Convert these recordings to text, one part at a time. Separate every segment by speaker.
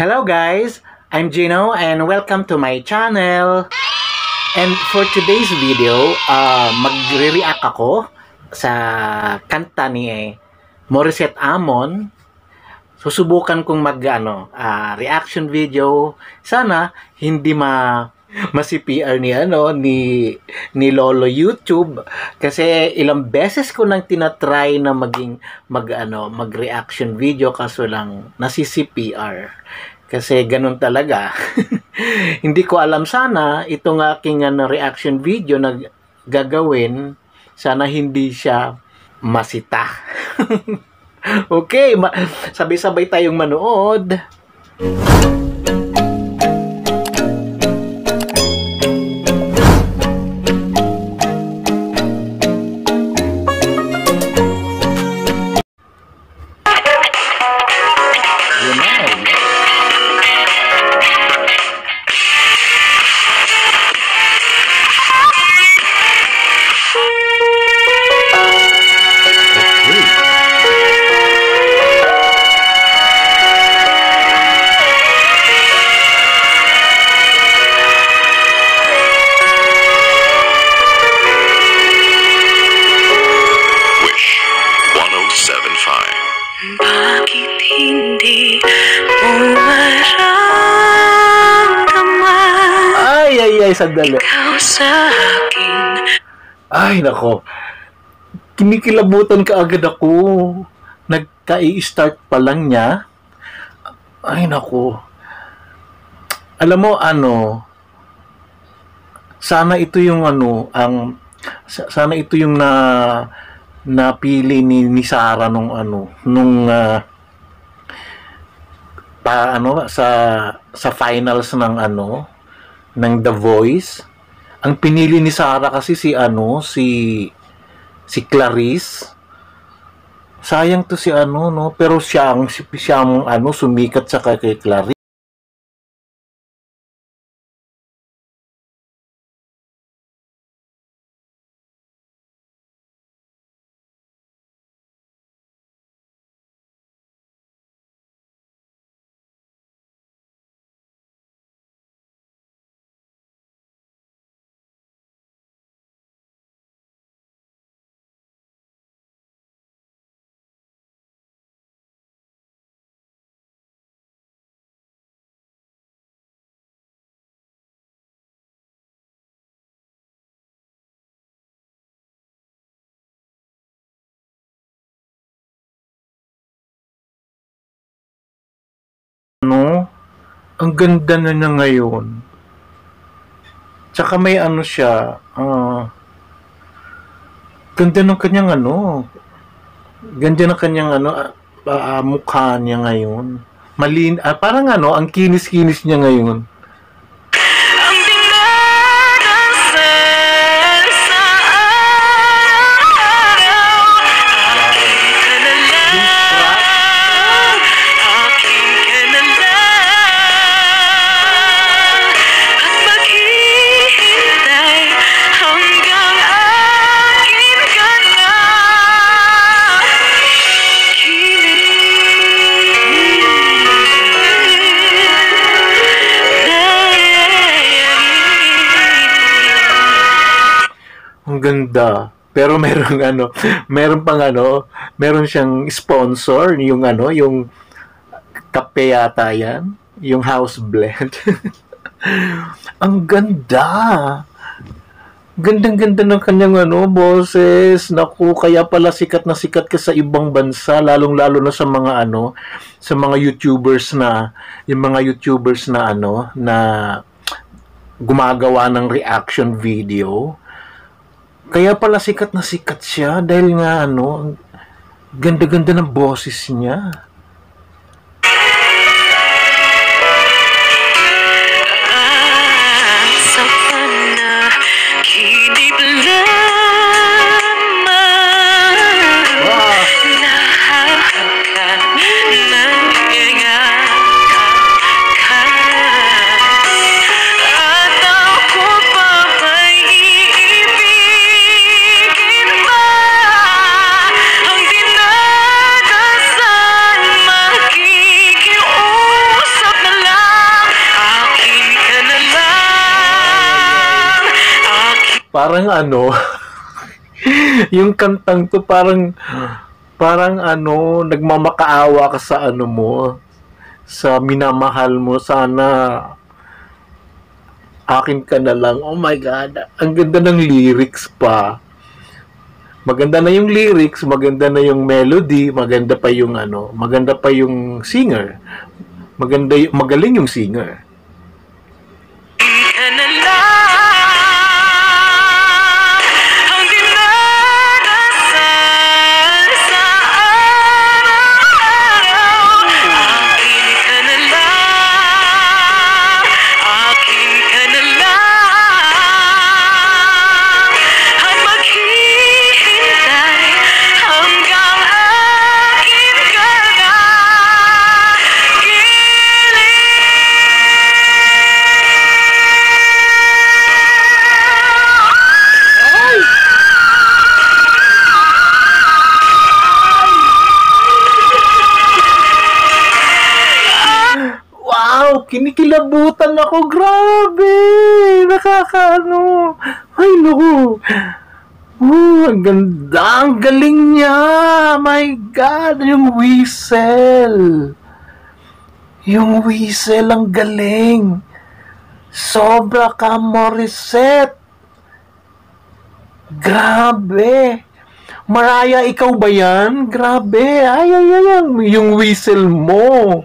Speaker 1: Hello guys, I'm Gino and welcome to my channel. And for today's video, uh, magre-react ako sa kanta ni Morissette Amon. Susubukan kong mag ano, uh, reaction video. Sana hindi ma masi-PR ni ano ni ni Lolo YouTube kasi ilang beses ko nang tinatry na maging mag ano mag-reaction video kaso lang nasisi-PR kasi ganun talaga. Hindi ko alam sana itong aking ano reaction video na gagawin sana hindi siya masita. Okay ma- sabay-sabay tayong manood sandali.
Speaker 2: Ikaw sa akin
Speaker 1: Ay, nako. Kinikilabutan ka agad ako. Nagka-i-start pa lang niya. Ay, nako. Alam mo, ano, sana ito yung ano, ang, sa- sana ito yung na, napili ni, ni Sarah nung ano, nung, ah, pa, ano, sa, sa finals ng ano, ng The Voice ang pinili ni Sarah kasi si ano, si si Clarice. Sayang to si ano, no? Pero siya ang si- siya ang ano sumikat sa kay Clarice. Ano? Ang ganda na niya ngayon. Tsaka may ano siya, ah, ganda ng kanyang ano, ganda ng kanyang ano, ah, ah, mukha niya ngayon. Malin, ah, parang ano, ang kinis-kinis niya ngayon. Ganda. Pero meron ano, meron pang ano, meron siyang sponsor, yung ano, yung kape yata yan, yung house blend. Ang ganda. Gandang-ganda ng kanyang ano, boses. Naku, kaya pala sikat na sikat ka sa ibang bansa, lalong-lalo na sa mga ano, sa mga YouTubers na, yung mga YouTubers na ano, na gumagawa ng reaction video. Kaya pala sikat na sikat siya dahil nga ano, ganda-ganda ng boses niya. Parang ano, yung kantang to parang, parang ano, nagmamakaawa ka sa ano mo, sa minamahal mo, sana akin ka na lang. Oh my God, ang ganda ng lyrics pa. Maganda na yung lyrics, maganda na yung melody, maganda pa yung ano, maganda pa yung singer. Maganda magaling yung singer. Kinikilabutan ako! Grabe! Nakakaano! Ay, naku! Oh, ang ganda! Ang galing niya! My God! Yung whistle! Yung whistle, ang galing! Sobra ka, Morissette! Grabe! Maraya, ikaw ba yan? Grabe! Ay, ay, ay, yung whistle mo!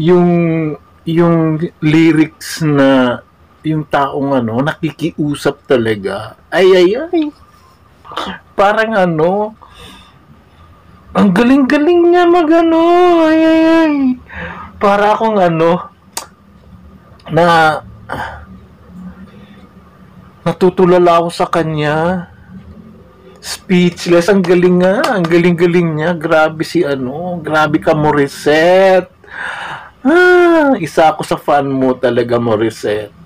Speaker 1: Yung yung lyrics na yung taong ano nakikiusap talaga ay ay ay parang ano ang galing-galing niya magano ay ay ay para akong ano na natutulala ako sa kanya speechless. Ang galing nga. Ang galing-galing niya. Grabe si ano. Grabe ka, Morissette. Ah, isa ako sa fan mo talaga, Morissette.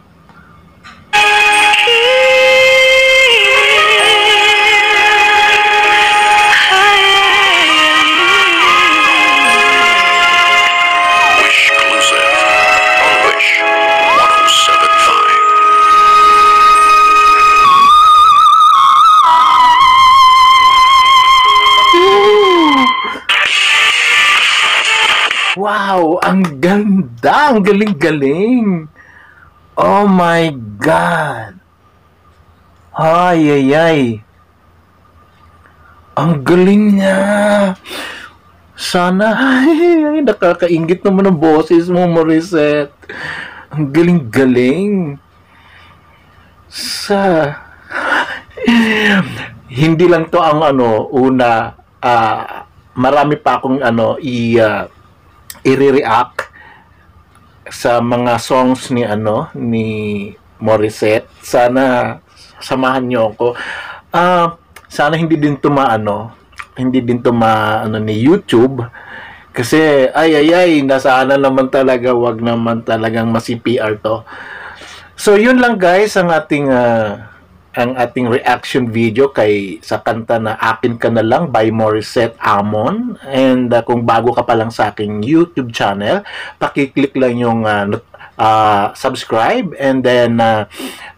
Speaker 1: Wow, ang ganda. Ang galing-galing. Oh my God. Ay, ay, ay. Ang galing niya. Sana, ay, ay, nakakaingit naman ang boses mo, Morissette. Ang galing-galing. Sa... Hindi lang to ang ano, una, ah, marami pa akong ano, i, ah, i-react sa mga songs ni ano ni Morissette. Sana samahan niyo ako. Ah, sana hindi din to maano, hindi din to ma ano ni YouTube kasi ay ay ay nasana naman talaga wag naman talagang masi-PR to. So yun lang guys ang ating ah, ang ating reaction video kay sa kanta na Akin Ka Na Lang by Morissette Amon. And uh, kung bago ka pa lang sa aking YouTube channel, pakiclick lang yung uh, uh, subscribe and then uh,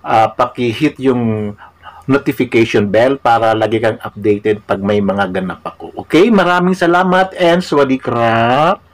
Speaker 1: uh, paki-hit yung notification bell para lagi kang updated pag may mga ganap ako. Okay? Maraming salamat and sawadi krap!